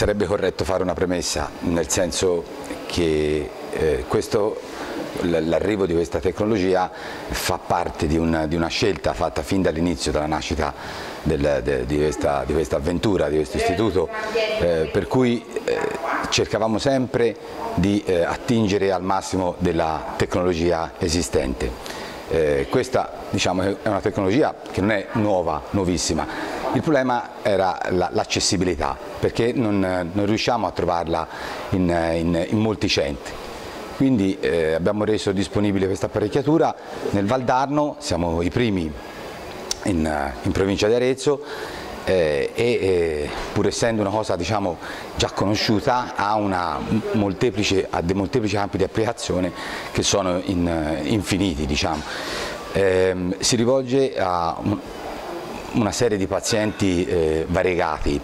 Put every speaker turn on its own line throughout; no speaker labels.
sarebbe corretto fare una premessa, nel senso che eh, l'arrivo di questa tecnologia fa parte di una, di una scelta fatta fin dall'inizio, dalla nascita del, de, di, questa, di, questa, avventura, di questo istituto, eh, per cui eh, cercavamo sempre di eh, attingere al massimo della tecnologia esistente. Eh, questa diciamo, è una tecnologia che non è nuova, nuovissima, il problema era l'accessibilità perché non, non, riusciamo a trovarla in, in, in molti centri. Quindi eh, abbiamo reso disponibile questa apparecchiatura nel Valdarno, siamo i primi in, in provincia di Arezzo eh, e eh, pur essendo una cosa diciamo, già conosciuta ha, molteplice, ha, dei molteplici campi di applicazione che sono in, infiniti. Diciamo. Eh, si rivolge a una serie di pazienti eh, variegati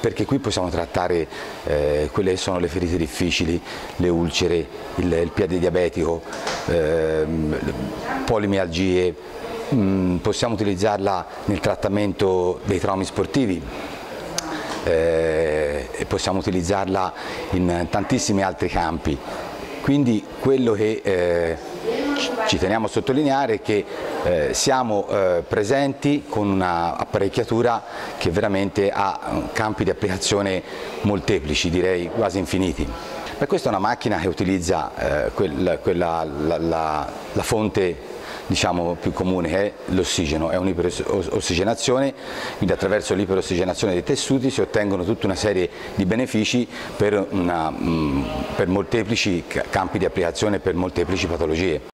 perché qui possiamo trattare eh, quelle che sono le ferite difficili, le ulcere, il, il piede diabetico, eh, polimialgie, mm, possiamo utilizzarla nel trattamento dei traumi sportivi, eh, e possiamo utilizzarla in tantissimi altri campi. Quindi quello che eh, ci teniamo a sottolineare che eh, siamo eh, presenti con un'apparecchiatura che veramente ha eh, campi di applicazione molteplici, direi quasi infiniti. Ma questa è una macchina che utilizza eh, quella, quella, la, la, la fonte diciamo, più comune che è l'ossigeno, è un'iperossigenazione, quindi attraverso l'iperossigenazione dei tessuti si ottengono tutta una serie di benefici per, una, mm, per molteplici campi di applicazione, per molteplici patologie.